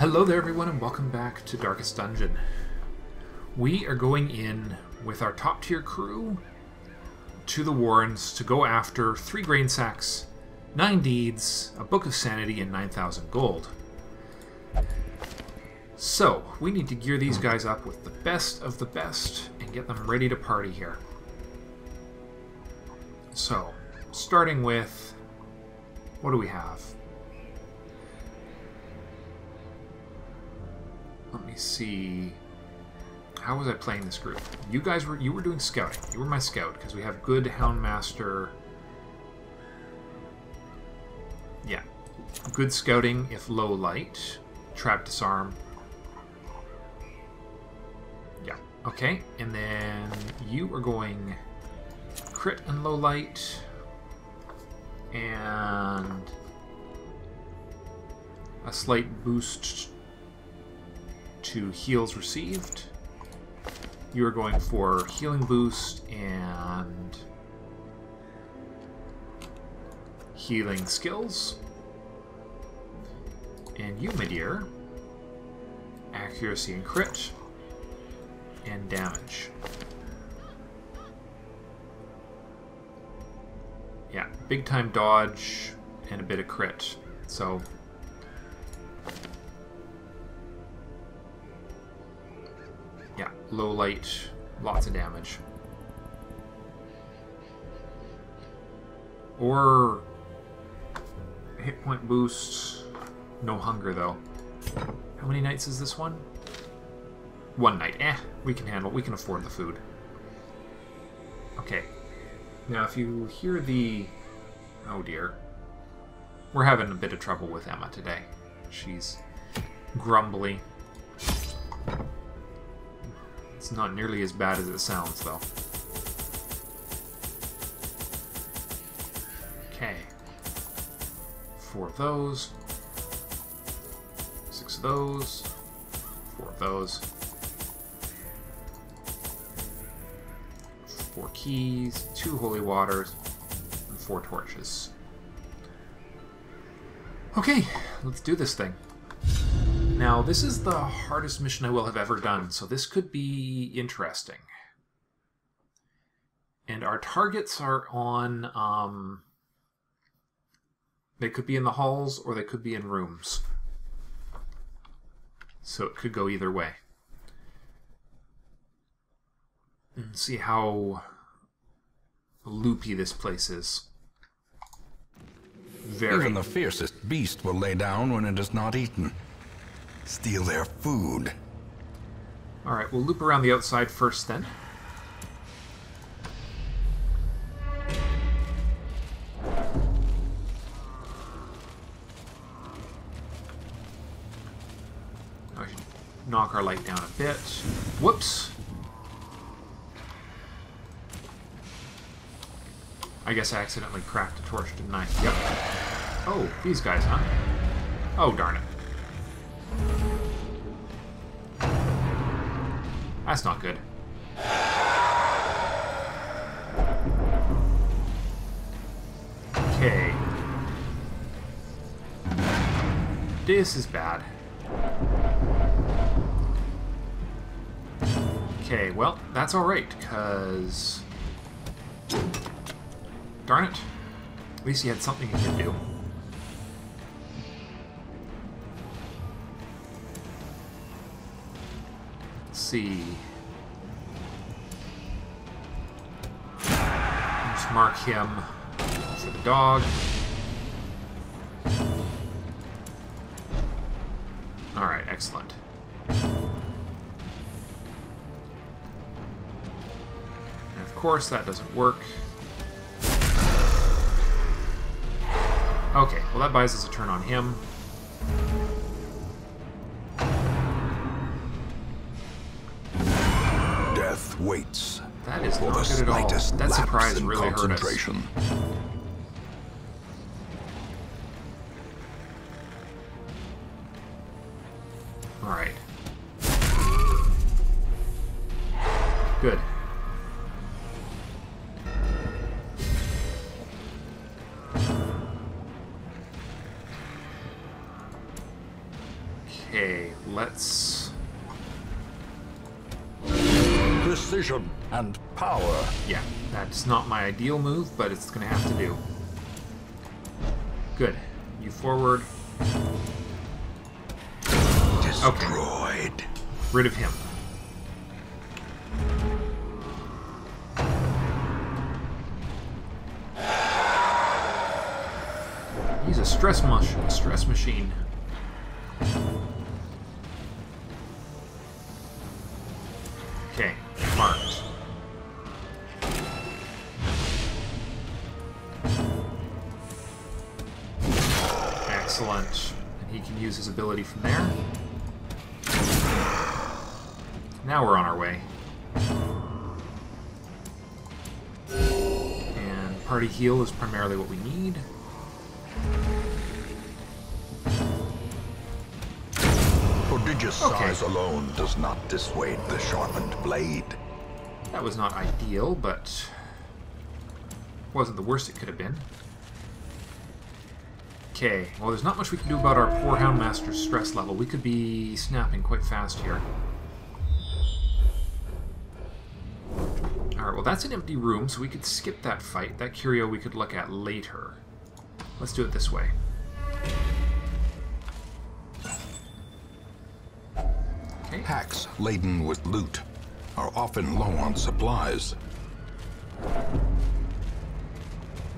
Hello there everyone and welcome back to Darkest Dungeon. We are going in with our top tier crew to the Warrens to go after three grain sacks, nine deeds, a book of sanity, and 9,000 gold. So, we need to gear these guys up with the best of the best and get them ready to party here. So, starting with... What do we have? See. How was I playing this group? You guys were you were doing scouting. You were my scout because we have good houndmaster. Yeah, good scouting if low light, trap disarm. Yeah, okay, and then you are going crit and low light, and a slight boost to heals received. You are going for healing boost and healing skills. And you, my dear, accuracy and crit and damage. Yeah, big time dodge and a bit of crit. So low light, lots of damage. Or hit point boost, no hunger though. How many nights is this one? One night. Eh, we can handle, we can afford the food. Okay. Now if you hear the... Oh dear. We're having a bit of trouble with Emma today. She's grumbly. It's not nearly as bad as it sounds, though. Okay. Four of those. Six of those. Four of those. Four keys, two holy waters, and four torches. Okay, let's do this thing. Now, this is the hardest mission I will have ever done, so this could be interesting. And our targets are on... Um, they could be in the halls, or they could be in rooms. So it could go either way. And see how loopy this place is. Very. Even the fiercest beast will lay down when it is not eaten. Steal their food. Alright, we'll loop around the outside first then. I should knock our light down a bit. Whoops! I guess I accidentally cracked a torch, didn't I? Yep. Oh, these guys, huh? Oh, darn it. That's not good. Okay. This is bad. Okay, well, that's alright, because... Darn it. At least he had something he could do. See. Just mark him for the dog. Alright, excellent. And of course, that doesn't work. Okay, well that buys us a turn on him. Waits. That is not good at all. That surprise really hurt us. That's not my ideal move, but it's going to have to do. Good. You forward. Destroyed. Rid of him. Excellent. And he can use his ability from there. Now we're on our way. And party heal is primarily what we need. Prodigious Okay. size alone does not dissuade the sharpened blade. That was not ideal, but wasn't the worst it could have been. Okay, well there's not much we can do about our poor Houndmaster's stress level. We could be snapping quite fast here. Alright, well that's an empty room, so we could skip that fight. That curio we could look at later. Let's do it this way. Okay. Packs laden with loot are often low on supplies.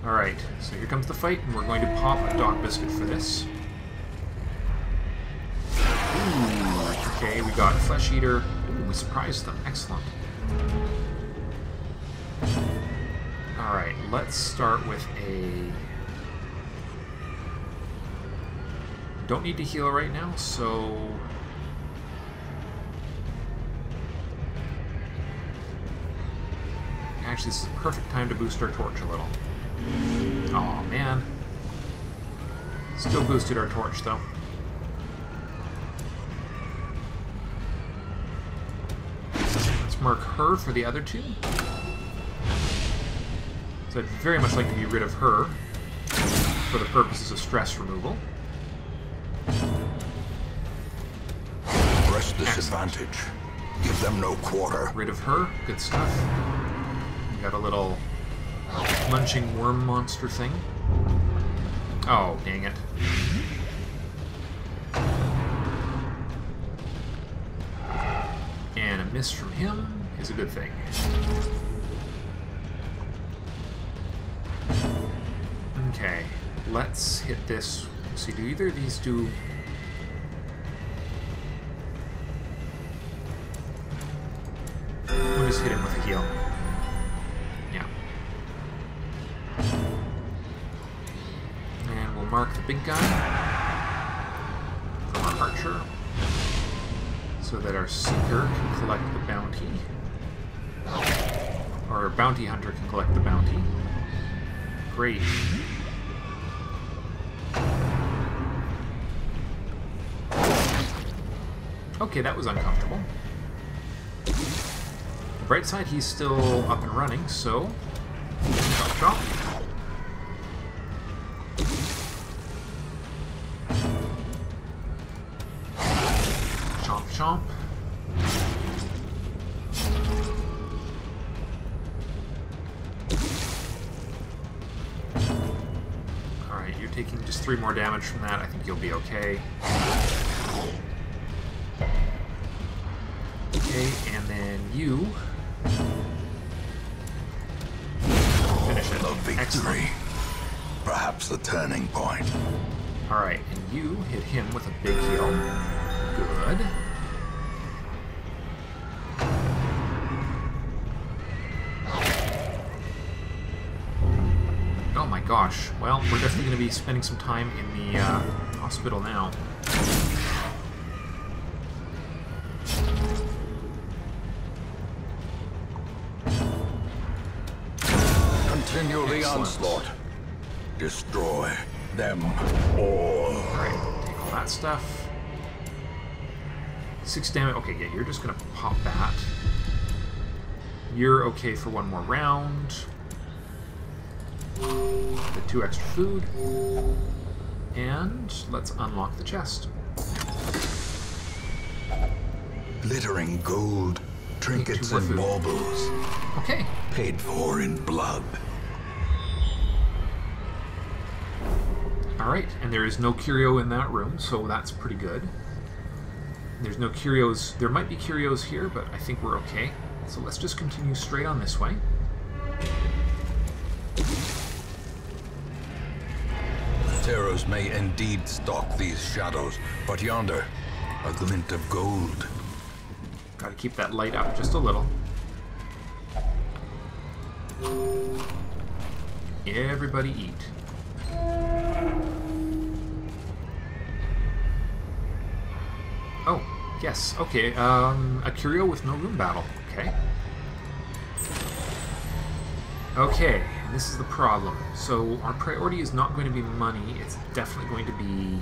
Alright, so here comes the fight, and we're going to pop a dog biscuit for this. Ooh, okay, we got Flesh Eater. Ooh, we surprised them. Excellent. Alright, let's start with a... Don't need to heal right now, so... Actually, this is a perfect time to boost our torch a little. Oh man. Still boosted our torch though. Let's mark her for the other two. So I'd very much like to be rid of her for the purposes of stress removal. Press this advantage. Give them no quarter. Rid of her. Good stuff. We got a little munching worm monster thing. Oh, dang it. And a miss from him is a good thing. Okay, let's hit this. Let's see, do either of these do... We'll just hit him with a heal. Big guy from our archer so that our seeker can collect the bounty. Or our bounty hunter can collect the bounty. Great. Okay, that was uncomfortable. The bright side, he's still up and running, so... Chop. Three more damage from that. I think you'll be okay. Okay, and then you finish it. The victory. Excellent. Perhaps the turning point. Alright, and you hit him with a big heal. Good. Oh my gosh. Well, we're definitely going to be spending some time in the uh, hospital now. Continue the Excellent. onslaught. Destroy them all. Alright, take all that stuff. Six damage. Okay, yeah, you're just gonna pop that. You're okay for one more round. The two extra food. And let's unlock the chest. glittering gold, trinkets and food. baubles, Okay. paid for in blood. Alright, and there is no curio in that room, so that's pretty good. There's no curios. There might be curios here, but I think we're okay. So let's just continue straight on this way. Terrors may indeed stalk these shadows, but yonder, a glint of gold. Gotta keep that light up just a little. Everybody eat. Oh, yes, okay. Um, a curio with no room battle. Okay. Okay, this is the problem. So our priority is not going to be money. It's definitely going to be.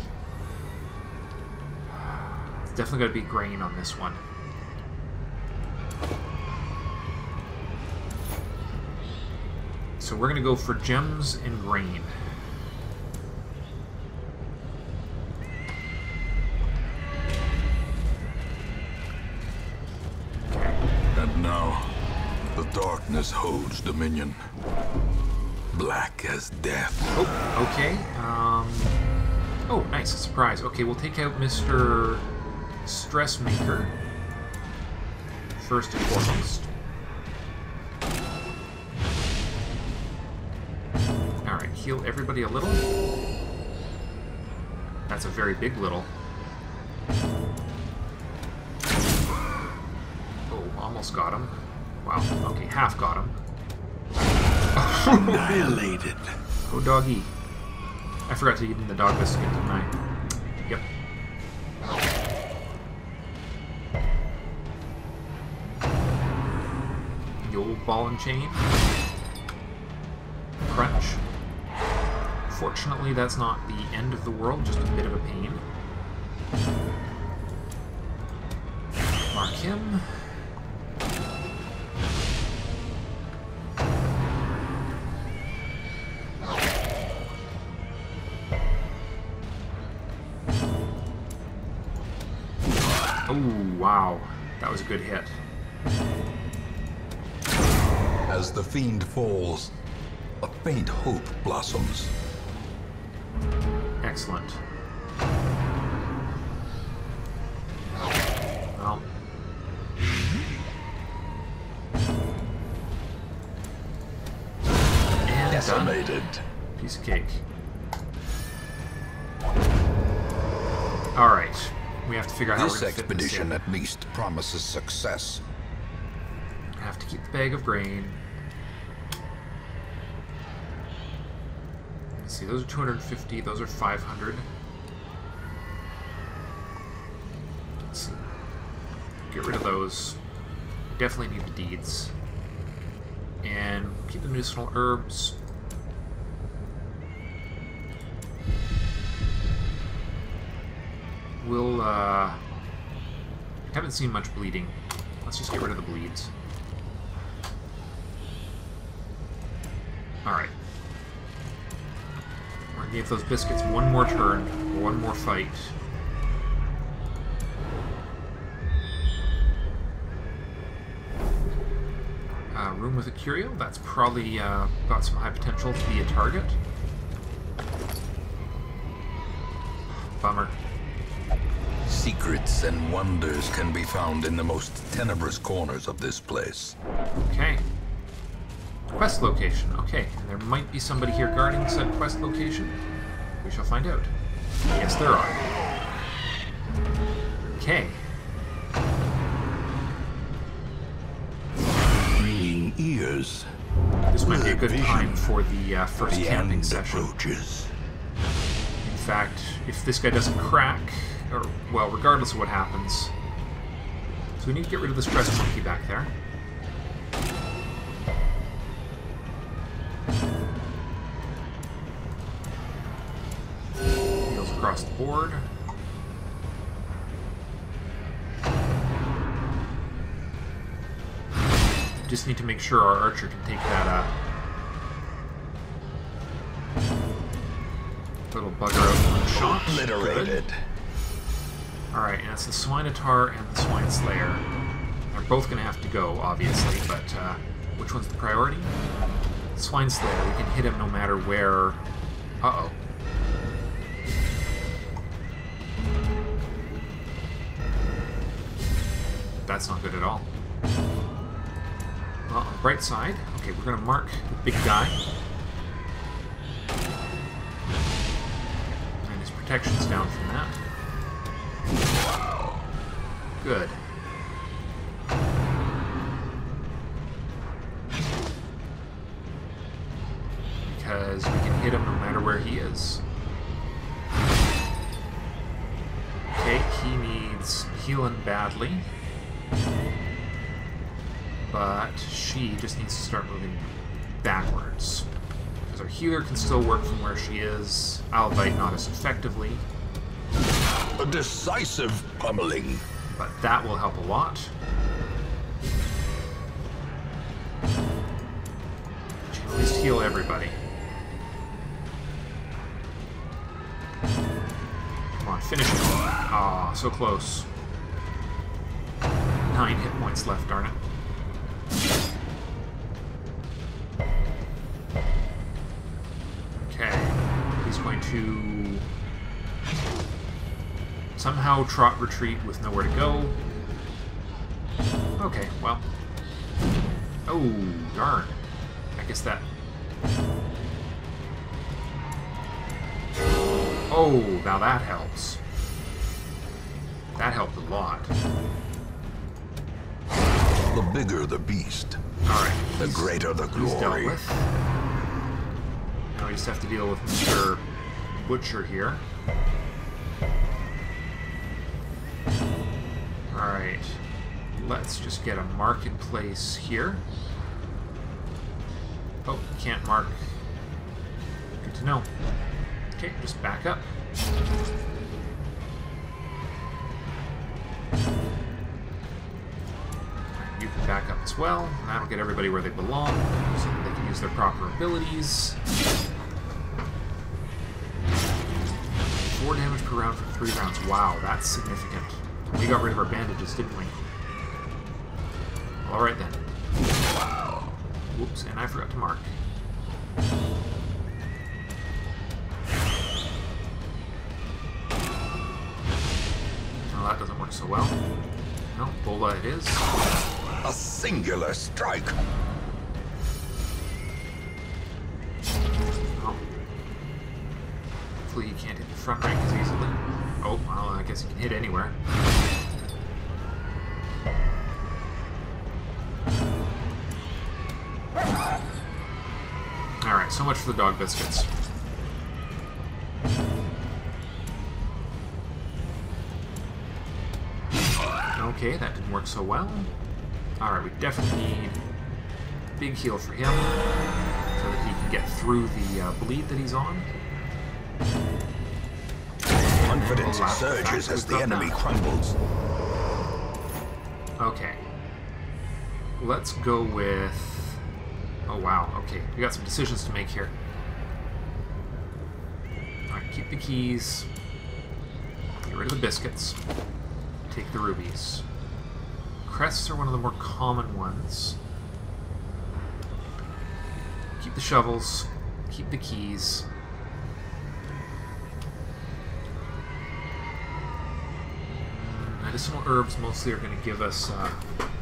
It's definitely going to be grain on this one. So we're going to go for gems and grain. And now, the darkness holds dominion. Black as death. Oh, okay. Um, oh, nice. Surprise. Okay, we'll take out Mr. Stressmaker. First and foremost. Alright, heal everybody a little. That's a very big little. Oh, almost got him. Wow, okay, half got him. Annihilated. Oh, doggy. I forgot to give him the dog biscuit, didn't I? Yep. The old ball and chain. Crunch. Fortunately, that's not the end of the world, just a bit of a pain. Mark him. Wow. That was a good hit. As the fiend falls, a faint hope blossoms. Excellent. Well. And done. Decimated. Piece of cake. We have to figure out how This we're going to fit this expedition at least promises success. I have to keep the bag of grain. Let's see, those are 250, those are 500. Let's see. Get rid of those. Definitely need the deeds. And keep the medicinal herbs. We'll, uh... Haven't seen much bleeding. Let's just get rid of the bleeds. Alright. We're gonna give those biscuits one more turn, one more fight. Uh, room with a curio, that's probably uh, got some high potential to be a target. Bummer. Secrets and wonders can be found in the most tenebrous corners of this place. Okay. Quest location. Okay, and there might be somebody here guarding said quest location. We shall find out. Yes, there are. Okay. Ringing ears. This might be a good time for the uh, first The camping session. approaches. In fact, if this guy doesn't crack, or, well, regardless of what happens. So we need to get rid of this stress monkey back there. Heals across the board. Just need to make sure our archer can take that uh, little bugger out one shot. Good. Alright, and it's the Swinetaur and the Swine Slayer. They're both going to have to go, obviously, but uh, which one's the priority? Swine Slayer, we can hit him no matter where... Uh-oh. That's not good at all. Well, on the bright side, okay, we're going to mark the big guy. And his protection's down from that. Good. Because we can hit him no matter where he is. Okay, he needs healing badly. But she just needs to start moving backwards. Because our healer can still work from where she is. Albite not as effectively. A decisive pummeling. But that will help a lot. At least heal everybody. Come on, finish it. Ah, so close. Nine hit points left, darn it. Okay. He's going to somehow trot retreat with nowhere to go. Okay, well. Oh, darn. I guess that... Oh, now that helps. That helped a lot. The bigger the beast, Alright. the greater the glory. Now we just have to deal with Mr. Butcher here. Let's just get a mark in place here. Oh, can't mark. Good to know. Okay, just back up. You can back up as well, that'll get everybody where they belong, so that they can use their proper abilities. Four damage per round for three rounds. Wow, that's significant. We got rid of our bandages, didn't we? Alright then. Whoops, and I forgot to mark. Well, that doesn't work so well. No, Bola it is. A singular strike. Oh. Hopefully you can't hit the front rank as easily. Oh, well, I guess you can hit anywhere. So much for the dog biscuits. Okay, that didn't work so well. Alright, we definitely need a big heal for him so that he can get through the uh, bleed that he's on. Confidence surges as the enemy that. crumbles. Okay. Let's go with... Oh, wow. Okay, we got some decisions to make here. Alright, keep the keys. Get rid of the biscuits. Take the rubies. Crests are one of the more common ones. Keep the shovels. Keep the keys. Medicinal herbs mostly are going to give us, uh,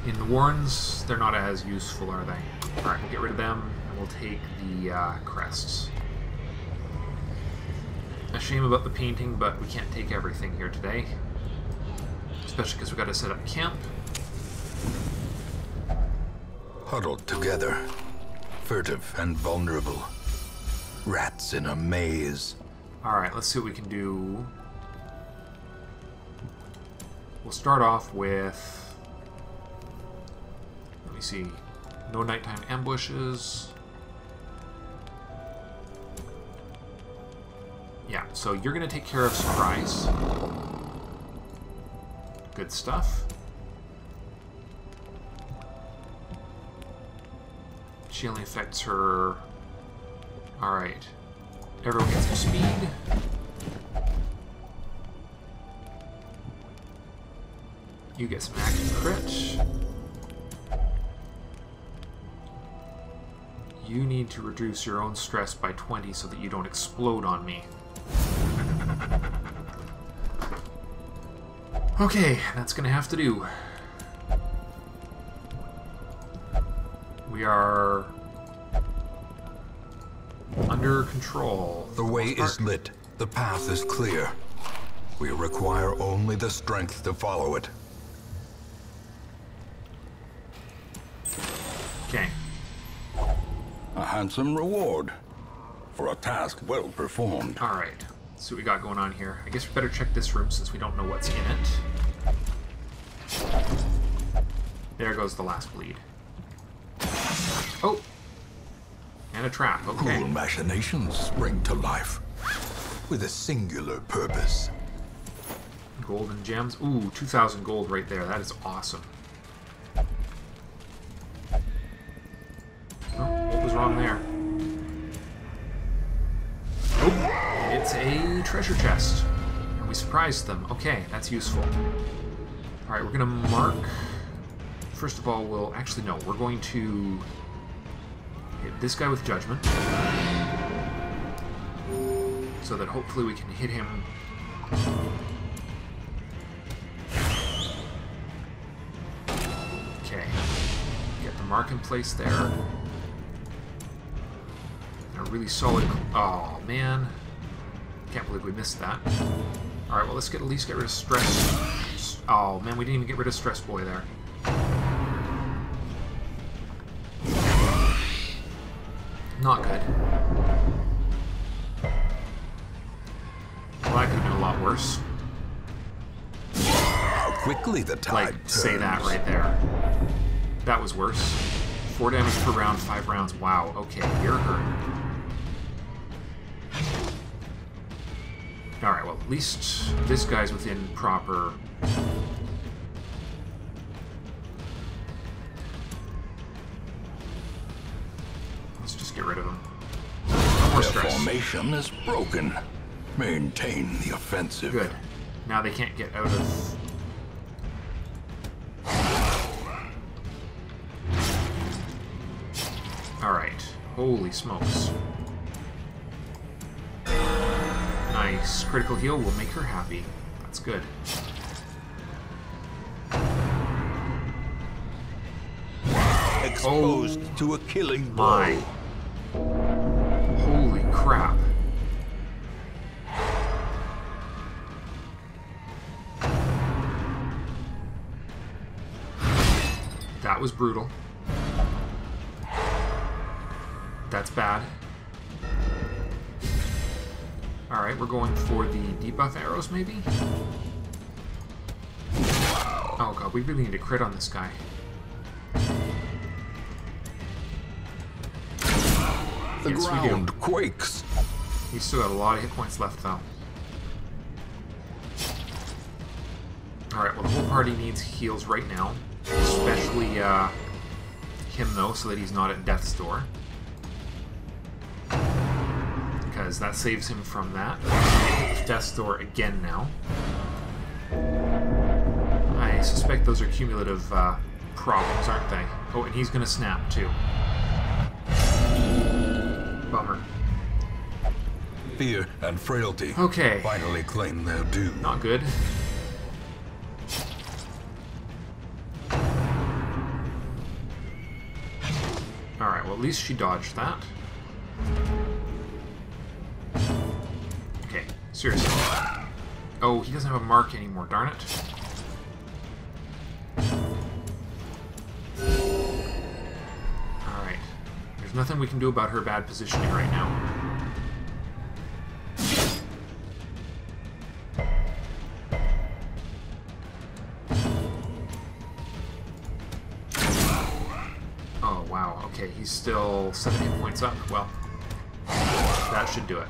in the Warrens, they're not as useful, are they? Alright, we'll get rid of them, and we'll take the uh, crests. A shame about the painting, but we can't take everything here today. Especially because we've got to set up camp. Huddled together, furtive and vulnerable. Rats in a maze. Alright, let's see what we can do. We'll start off with. Let me see. No nighttime ambushes. Yeah, so you're going to take care of surprise. Good stuff. She only affects her. Alright. Everyone gets some speed. You get some active crit. You need to reduce your own stress by 20 so that you don't explode on me. Okay, that's gonna have to do. We are under control. The way is lit. The path is clear. We require only the strength to follow it. Handsome reward for a task well performed. Alright. Let's see what we got going on here. I guess we better check this room since we don't know what's in it. There goes the last bleed. Oh! And a trap, okay. Cruel machinations spring to life with a singular purpose. Golden gems. Ooh, 2,000 gold right there. That is awesome. Surprised them. Okay, that's useful. Alright, we're going to mark... First of all, we'll... Actually, no. We're going to hit this guy with Judgment. So that hopefully we can hit him Okay. Get the mark in place there. A really solid... Oh, man. Can't believe we missed that. Alright, well, let's get at least get rid of Stress... Oh, man, we didn't even get rid of Stress Boy there. Not good. Well, that could have been a lot worse. How quickly the tide like turns. say that right there. That was worse. Four damage per round, five rounds. Wow. Okay, you're hurt. All right. Well, at least this guy's within proper. Let's just get rid of him. No more Their formation is broken. Maintain the offensive. Good. Now they can't get out of. Alright. Holy smokes. Nice. Critical heal will make her happy. That's good. Exposed to a killing oh blow. Holy crap. That was brutal. Alright, we're going for the debuff arrows, maybe? Oh god, we really need to crit on this guy. The Yes, ground quakes. He's still got a lot of hit points left, though. Alright, well, the whole party needs heals right now. Especially, uh, him, though, so that he's not at death's door. Because that saves him from that. Death's door again now. I suspect those are cumulative, uh, problems, aren't they? Oh, and he's gonna snap, too. Bummer. Fear and frailty Okay. finally claim their due. Not good. Alright, well at least she dodged that. Seriously. Oh, he doesn't have a mark anymore, darn it. Alright. There's nothing we can do about her bad positioning right now. Oh, wow. Okay, he's still 17 points up. Well, that should do it.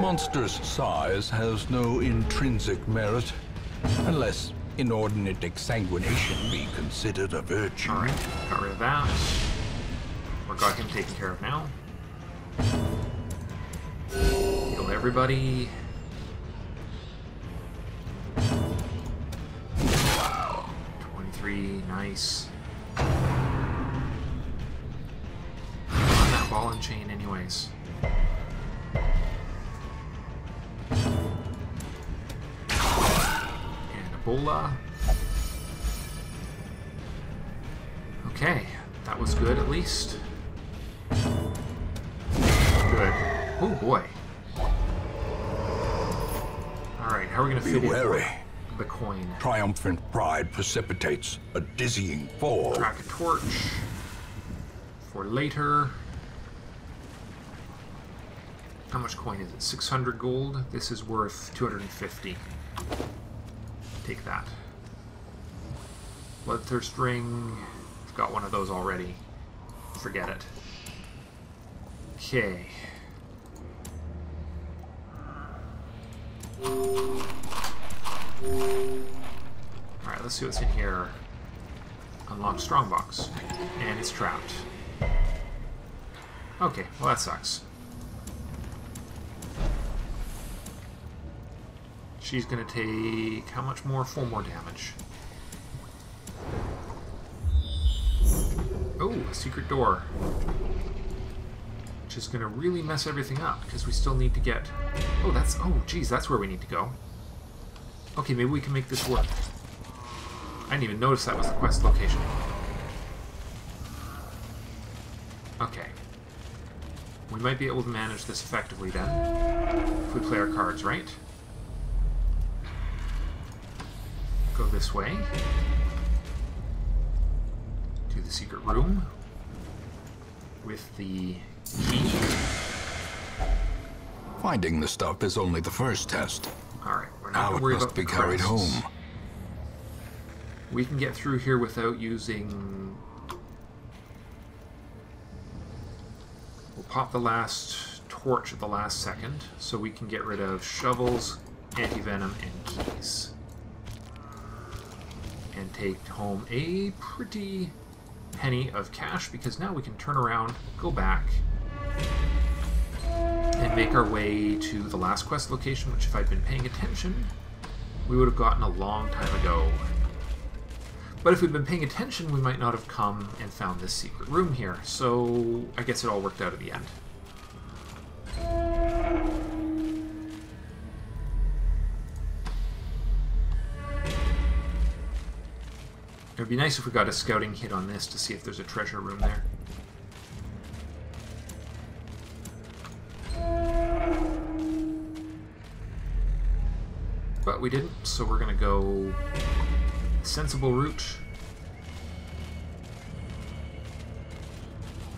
Monster's size has no intrinsic merit, unless inordinate exsanguination be considered a virtue. Alright, got rid of that. We got him taken care of now. Heal everybody. 23, nice. On that ball and chain anyways. Ebola. Okay, that was good at least. Good. Oh boy. Alright, how are we gonna Be fit wary. the coin? Triumphant pride precipitates a dizzying fall. Crack a torch for later. How much coin is it? 600 gold. This is worth 250. Take that. Bloodthirst ring. I've got one of those already. Forget it. Okay. Alright, let's see what's in here. Unlock strongbox. And it's trapped. Okay, well that sucks. She's gonna take how much more? Four more damage. Oh, a secret door. Which is gonna really mess everything up, because we still need to get... Oh, that's... Oh, geez, that's where we need to go. Okay, maybe we can make this work. I didn't even notice that was the quest location. Okay. We might be able to manage this effectively then. If we play our cards right. Go this way. To the secret room. With the key. Finding the stuff is only the first test. Alright, we're not Now going it about be carried home. We can get through here without using... We'll pop the last torch at the last second, so we can get rid of shovels, anti-venom, and keys. And take home a pretty penny of cash, because now we can turn around, go back, and make our way to the last quest location, which if I'd been paying attention, we would have gotten a long time ago. But if we'd been paying attention, we might not have come and found this secret room here. So I guess it all worked out at the end. It would be nice if we got a scouting hit on this to see if there's a treasure room there. But we didn't, so we're gonna go sensible route.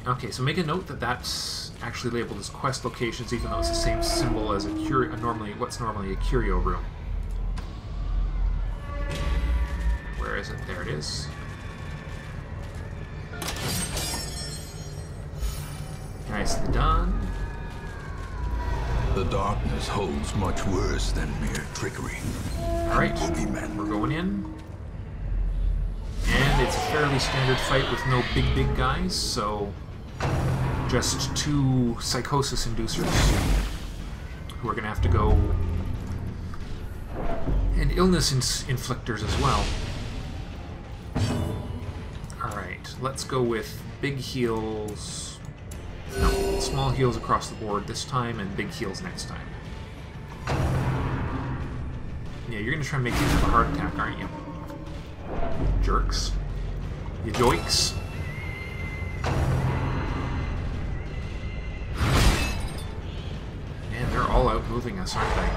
Okay, so make a note that that's actually labeled as quest locations, even though it's the same symbol as a curio, normally what's normally a curio room. Is. Nicely done. The darkness holds much worse than mere trickery. All right, Boogeyman. we're going in. And it's a fairly standard fight with no big, big guys, so just two psychosis inducers who are going to have to go. And illness inflictors as well. Let's go with big heals. No, small heals across the board this time, and big heals next time. Yeah, you're gonna try and make these have a heart attack, aren't you? Jerks. You joiks. Man, they're all out moving us, aren't they?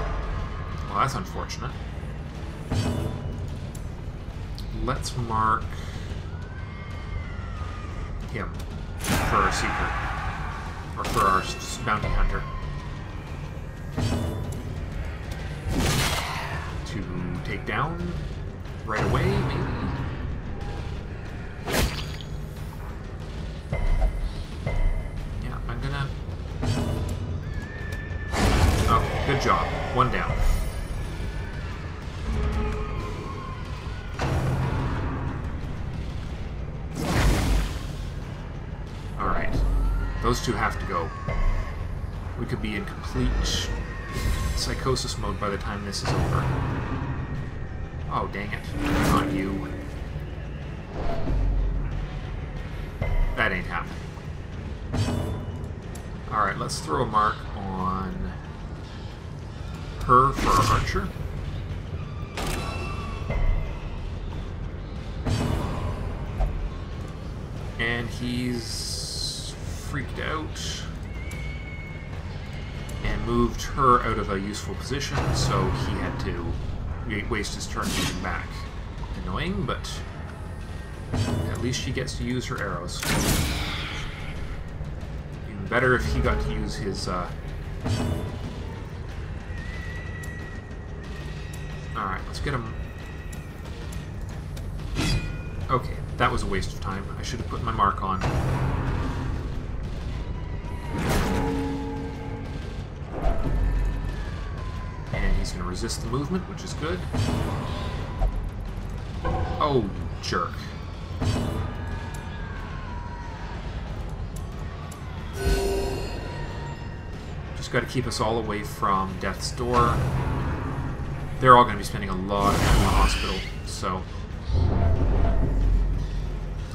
Well, that's unfortunate. Let's mark him for our secret. Or for our bounty hunter. To take down right away, maybe? be in complete psychosis mode by the time this is over. Oh, dang it. Not you. That ain't happening. Alright, let's throw a mark on her for our archer. And he's freaked out moved her out of a useful position, so he had to waste his turn moving back. Annoying, but at least she gets to use her arrows. Even better if he got to use his, uh... Alright, let's get him... Okay, that was a waste of time. I should have put my mark on. Resist the movement, which is good. Oh, you jerk. Just got to keep us all away from Death's Door. They're all going to be spending a lot of time in the hospital, so...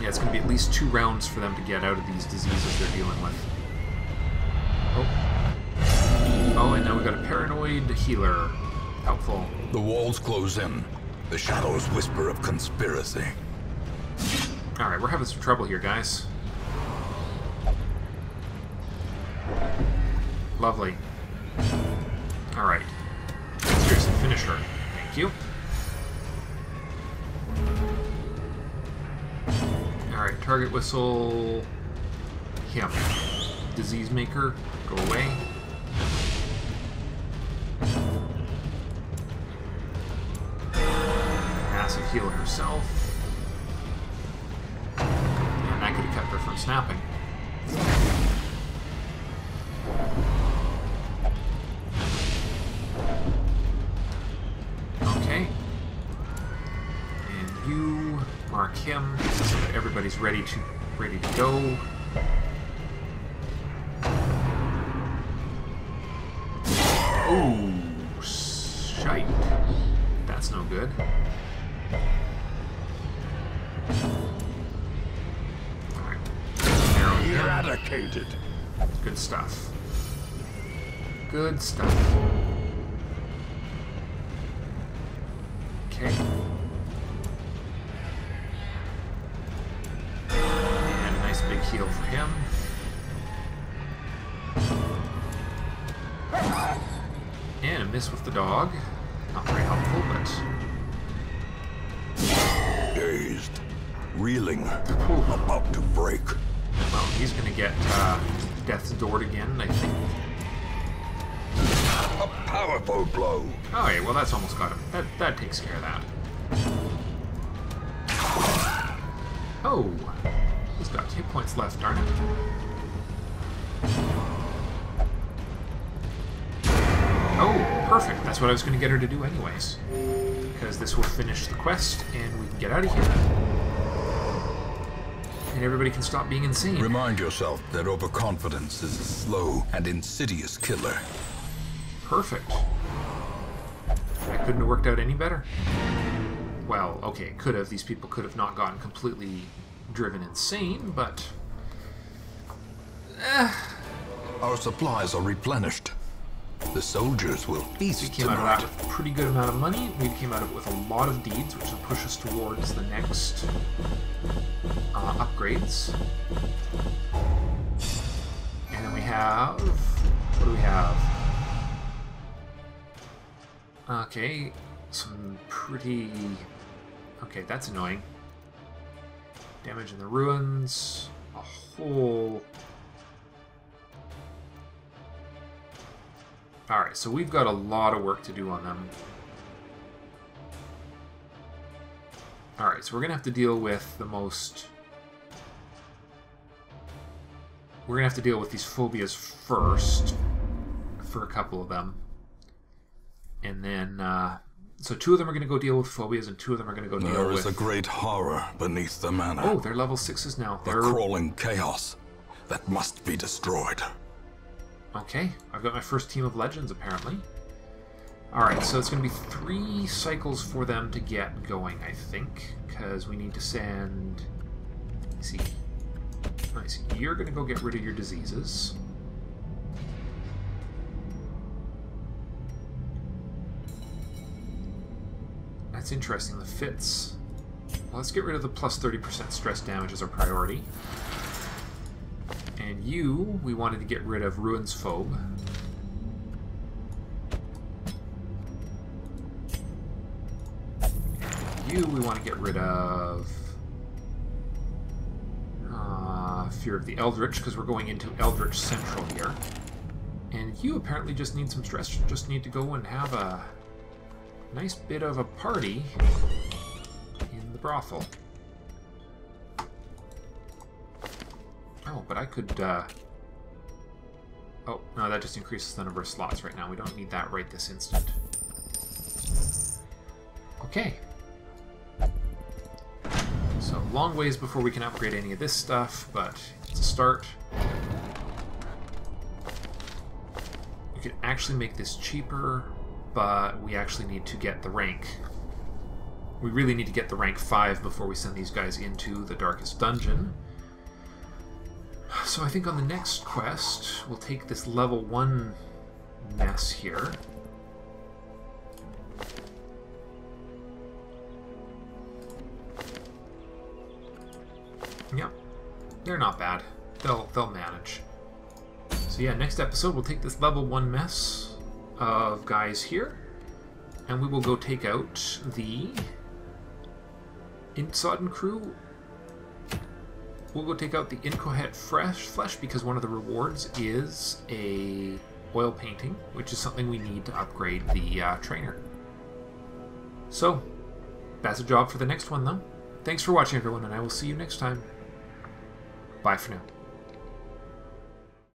Yeah, it's going to be at least two rounds for them to get out of these diseases they're dealing with. Oh. Oh, and now we've got a paranoid healer. Helpful. The walls close in. The shadows whisper of conspiracy. Alright, we're having some trouble here, guys. Lovely. Alright. Seriously, finish her. Thank you. Alright, target whistle. Him. Disease maker, go away. Herself. And that could have kept her from snapping. Okay. And you mark him so that everybody's ready to ready to go. Oh, shite. That's no good. Eradicated. Good stuff. Good stuff. Okay. And a nice big heal for him. And a miss with the dog. Not very helpful, but Reeling. About to break. well, he's gonna get uh, death's door again, I think. A powerful blow. Oh, yeah, well, that's almost got him. That, that takes care of that. Oh! He's got hit points left, darn it. Oh, perfect. That's what I was going to get her to do anyways. Because this will finish the quest, and we can get out of here. And everybody can stop being insane. Remind yourself that overconfidence is a slow and insidious killer. Perfect. That couldn't have worked out any better. Well, okay, could have. These people could have not gotten completely driven insane, but eh. Our supplies are replenished. The soldiers will we feast came out of that with a pretty good amount of money. We came out of it with a lot of deeds, which will push us towards the next uh, upgrades. And then we have... What do we have? Okay, some pretty... Okay, that's annoying. Damage in the ruins. A whole... Alright, so we've got a lot of work to do on them. Alright, so we're going to have to deal with the most... We're going to have to deal with these phobias first, for a couple of them. And then, uh, so two of them are going to go deal with phobias, and two of them are going to go deal There with... is a great horror beneath the manor. Oh, they're level sixes now. They're crawling chaos that must be destroyed. Okay, I've got my first team of legends apparently. Alright, so it's going to be three cycles for them to get going, I think, because we need to send. let's see. Nice. You're going to go get rid of your diseases. That's interesting. The fits. Well, let's get rid of the plus 30% stress damage as our priority. And you, we wanted to get rid of Ruins Phobe. you we want to get rid of uh, Fear of the Eldritch, because we're going into Eldritch Central here. And you apparently just need some stress, just need to go and have a nice bit of a party in the brothel. Oh, but I could, uh... Oh, no, that just increases the number of slots right now. We don't need that right this instant. Okay. So, long ways before we can upgrade any of this stuff, but it's a start. We could actually make this cheaper, but we actually need to get the rank. We really need to get the rank 5 before we send these guys into the Darkest Dungeon. So I think on the next quest, we'll take this level 1 mess here. Yep. They're not bad. They'll they'll manage. So yeah, next episode we'll take this level 1 mess of guys here, and we will go take out the Insodden crew. We'll go take out the Inchoate fresh flesh because one of the rewards is a oil painting, which is something we need to upgrade the uh, trainer. So, that's a job for the next one, though. Thanks for watching, everyone, and I will see you next time. Bye for now.